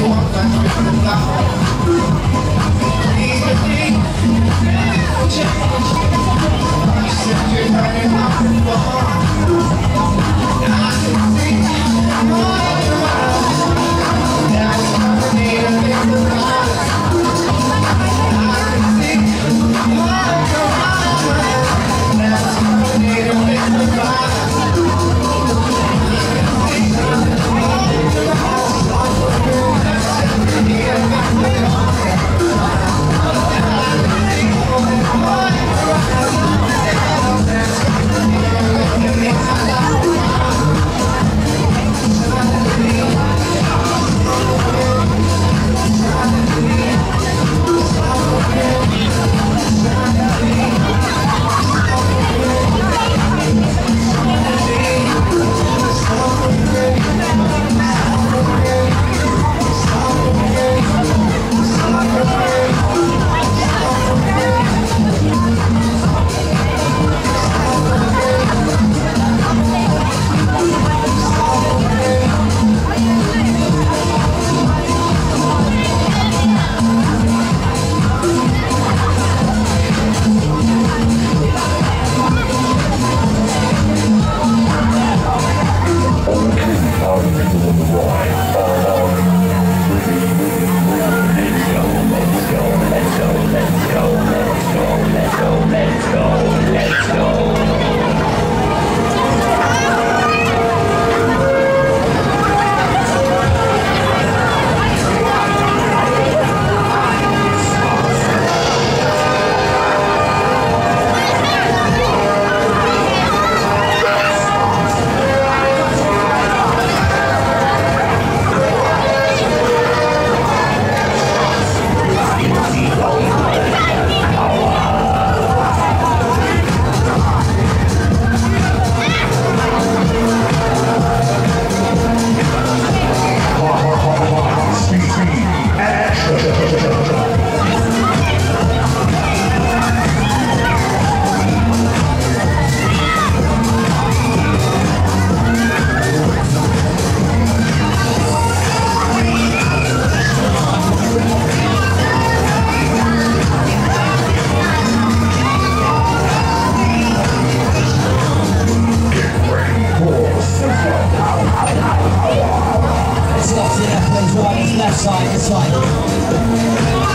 It's left side, this side.